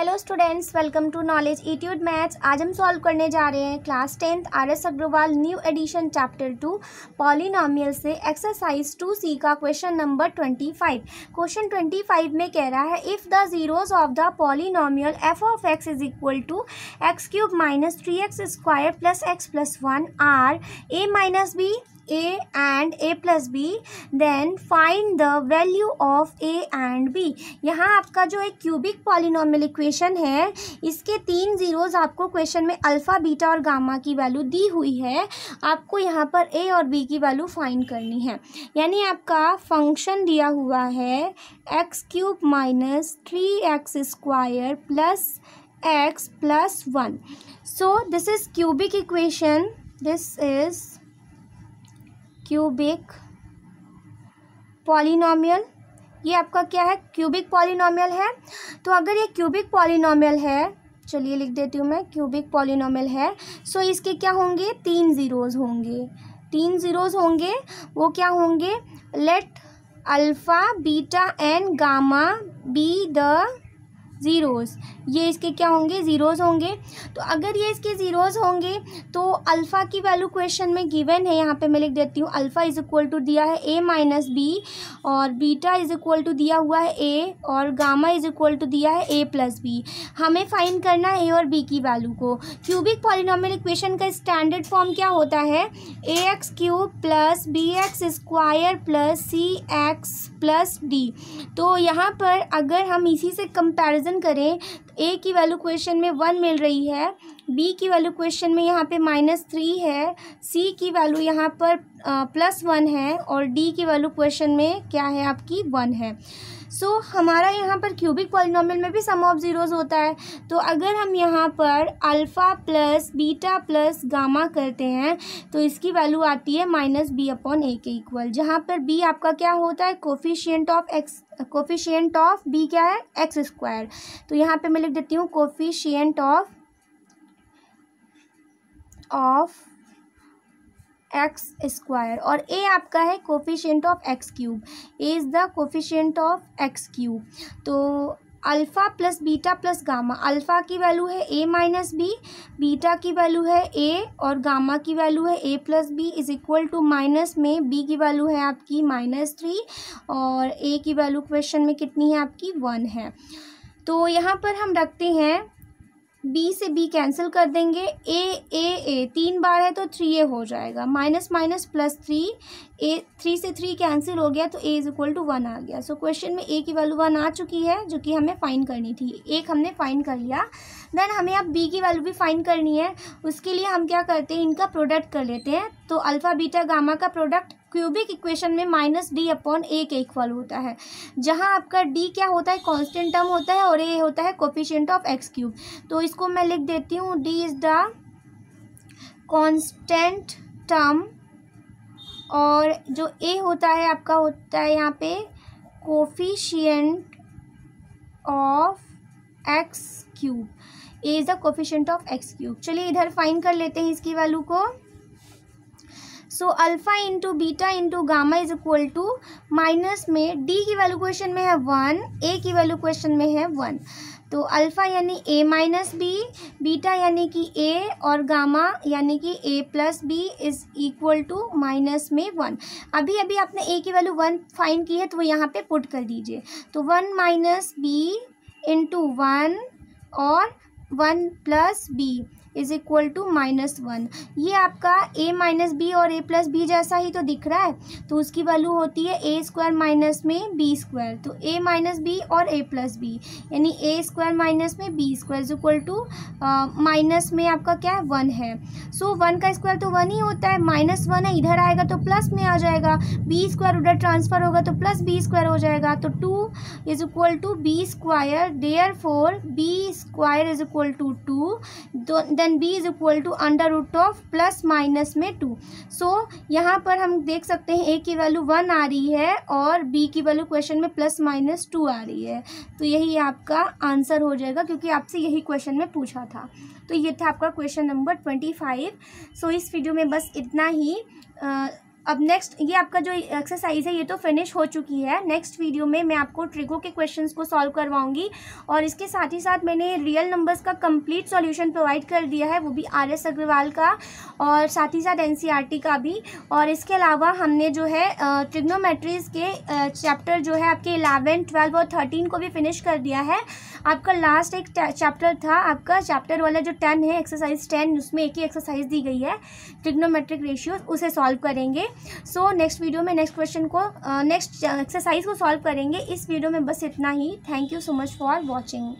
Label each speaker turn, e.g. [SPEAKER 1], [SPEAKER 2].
[SPEAKER 1] Hello students welcome to knowledge etude maths आज हम solve करने जा रहे हैं class tenth R S Agarwal new edition chapter two polynomial से एक्सरसाइज टू सी का question number twenty five question twenty five में कह रहा है if the zeros of the polynomial F of X is equal to X cube minus three X square plus X plus one are A minus B a and a plus b, then find the value of a and b. यहाँ आपका जो एक cubic polynomial equation है, इसके तीन zeros आपको question में alpha beta और गामा की वैल्यू दी हुई है। आपको यहाँ पर ए और बी की वैल्यू फाइंड करनी है। यानी आपका फ़ंक्शन दिया हुआ है X cube minus three X square plus X plus one so this is cubic equation this is cubic polynomial, ये आपका क्या है? क्यूबिक पॉलिनॉमियल है। तो अगर ये क्यूबिक पॉलिनॉमियल है, चलिए लिख देती हूँ मैं, क्यूबिक पॉलिनॉमियल है सो इसके क्या होंगे? तीन ज़ीरोज़ होंगे। तीन ज़ीरोज़ होंगे, वो क्या होंगे? Let alpha beta and gamma be the zeros ये इसके क्या होंगे? ज़ीरोज़ होंगे। तो अगर ये इसके ज़ीरोज़ होंगे तो अल्फ़ा की वैल्यू क्वेश्चन में गिवन है। यहाँ पे मैं लिख देती हूँ अल्फ़ा इज़ इक्वल टू दिया है ए माइनस बी और बीटा इज़ इक्वल टू दिया हुआ है ए और गामा इज़ इक्वल टू दिया है ए प्लस बी हमें फाइन करना है ए और बी की वैल्यू को। क्यूबिक पॉलिनॉमियल इक्वेशन का स्टैंडर्ड फॉर्म क्या होता है? A X cube plus B X square plus C X plus D तो यहाँ पर अगर हम इसी से कंपैरिजन करें तो ए की वैल्यू क्वेश्चन में वन मिल रही है। बी की वैल्यू क्वेश्चन में यहाँ पे माइनस थ्री है सी की वैल्यू यहाँ पर प्लस वन है और डी की वैल्यू क्वेश्चन में क्या है आपकी? वन है। सो so, हमारा यहाँ पर क्यूबिक पॉलिनॉमियल में भी सम ऑफ़ ज़ीरोज़ होता है। तो अगर हम यहाँ पर alpha plus beta plus gamma करते हैं तो इसकी वैल्यू आती है माइनस बी अपॉन ए के इक्वल जहाँ पर बी आपका क्या होता है? Coefficient of X coefficient of B क्या है? एक्स स्क्वायर तो यहाँ पे मैं लिख देती हूँ coefficient of of X square और ए आपका है coefficient of X cube. A is the coefficient of X cube. तो alpha plus beta plus gamma, alpha की वैल्यू है ए माइनस बी, बीटा की वैल्यू है ए और गामा की वैल्यू है A plus B is equal to minus में B की वैल्यू है आपकी माइनस थ्री और ए की वैल्यू क्वेश्चन में कितनी है आपकी वन है। तो यहाँ पर हम रखते हैं बी से बी कैंसिल कर देंगे ए ए ए तीन बार है तो थ्री ए हो जाएगा। Minus minus plus three A three से थ्री कैंसिल हो गया तो A is equal to one आ गया। सो so, क्वेश्चन में ए की वैल्यू वन आ चुकी है जो कि हमें फाइन करनी थी। एक हमने फाइन कर लिया। देन हमें अब बी की वैल्यू भी फाइन करनी है। उसके लिए हम क्या करते हैं? इनका प्रोडक्ट कर लेते हैं। तो अल्फ़ा बीटा गामा का प्रोडक्ट क्यूबिक इक्वेशन में माइनस डी अपॉन ए के इक्वल होता है। जहाँ आपका डी क्या होता है? कांस्टेंट टर्म होता है और ए होता है कोफिशियंट ऑफ़ एक्स क्यूब। तो इसको मैं लिख देती हूँ। D is the constant term और जो ए होता है, आपका होता है यहाँ पे coefficient of X cube. A is the coefficient of X cube. चलिए इधर फाइन कर लेते हैं इसकी वैल्यू को। So alpha into beta into gamma is equal to minus में डी की वैल्यू क्वेश्चन में है वन ए की वैल्यू क्वेश्चन में है वन तो अल्फ़ा यानी ए माइनस बी बीटा यानी कि ए और गामा यानी कि A plus B is equal to minus में वन अभी अभी आपने ए की वैल्यू वन फाइन की है तो वो यहाँ पे पुट कर दीजिए. तो one minus B into one और one plus B is equal to minus one ये आपका ए माइनस बी और ए प्लस बी जैसा ही तो दिख रहा है तो उसकी वैल्यू होती है ए स्क्वायर माइनस में बी स्क्वायर तो ए माइनस बी और ए प्लस बी यानी ए स्क्वायर माइनस में B square is equal to minus में आपका क्या है? वन है. सो so, वन का स्क्वायर तो वन ही होता है माइनस वन है इधर आएगा तो प्लस में आ जाएगा बी स्क्वायर उधर ट्रांसफ़र होगा तो प्लस बी स्क्वायर हो जाएगा तो two is equal to B square there four B square is equal to two then B is equal to under root of plus minus में two so यहाँ पर हम देख सकते हैं ए की वैल्यू वन आ रही है और बी की वैल्यू क्वेश्चन में प्लस माइनस टू आ रही है. तो यही आपका आंसर हो जाएगा क्योंकि आपसे यही क्वेश्चन में पूछा था. तो ये था आपका question number twenty five so इस वीडियो में बस इतना ही आ, अब नेक्स्ट ये आपका जो एक्सरसाइज है, ये तो फिनिश हो चुकी है। नेक्स्ट वीडियो में मैं आपको ट्रिगो के क्वेश्चंस को सॉल्व करवाऊँगी। और इसके साथ ही साथ मैंने रियल नंबर्स का कंप्लीट सॉल्यूशन प्रोवाइड कर दिया है, वो भी आर एस अग्रवाल का और साथ ही साथ एन e का भी। और इसके अलावा हमने जो है ट्रिग्नोमेट्रीज के चैप्टर जो है आपके इलेवन ट्वेल्व और थर्टीन को भी फिनिश कर दिया है। आपका लास्ट एक चैप्टर था, आपका चैप्टर वाला जो टेन है एक्सरसाइज टेन उसमें एक ही एक्सरसाइज दी गई है। ट्रिग्नोमेट्रिक रेशियो उसे सॉल्व करेंगे। सो नेक्स्ट वीडियो में नेक्स्ट क्वेश्चन को नेक्स्ट एक्सरसाइज को सॉल्व करेंगे। इस वीडियो में बस इतना ही। Thank you so much for watching